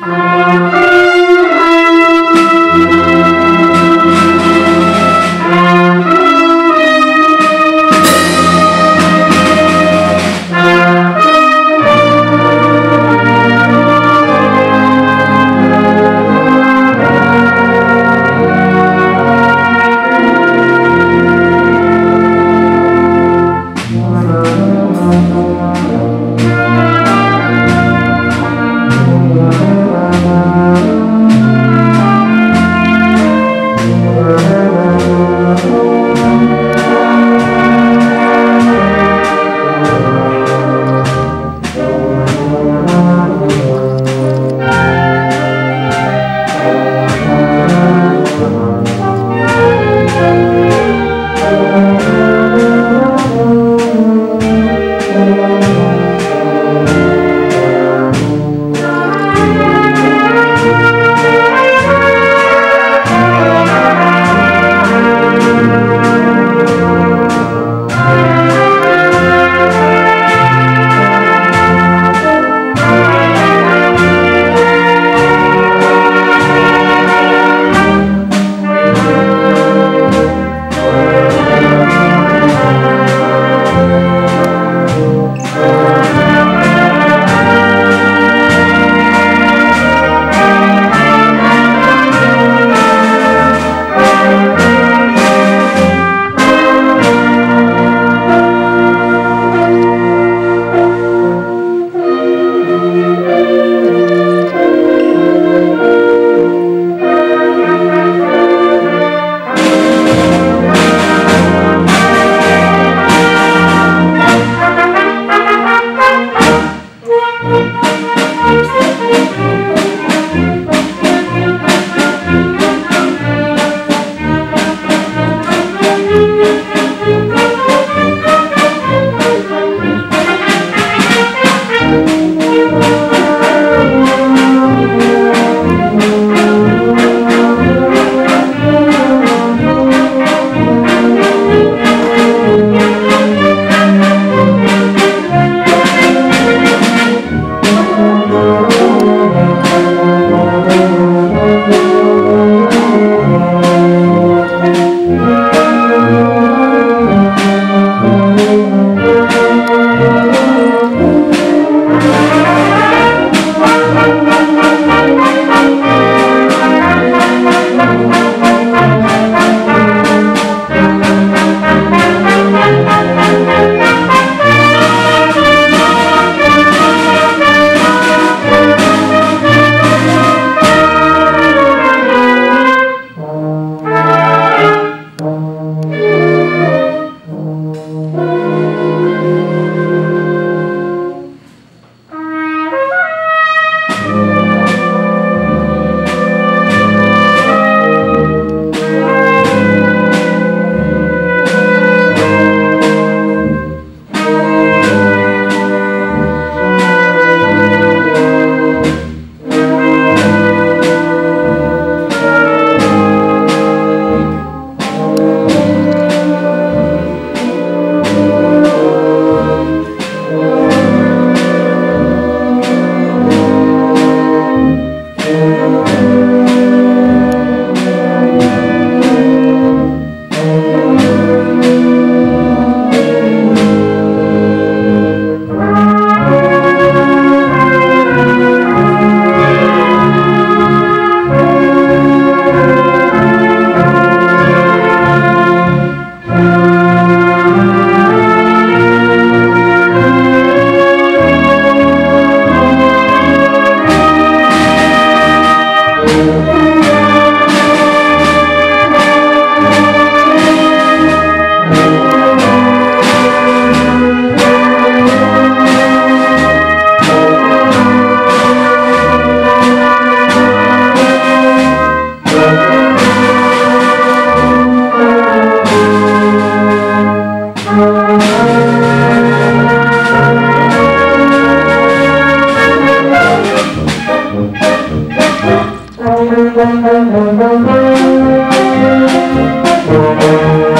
Música Thank you.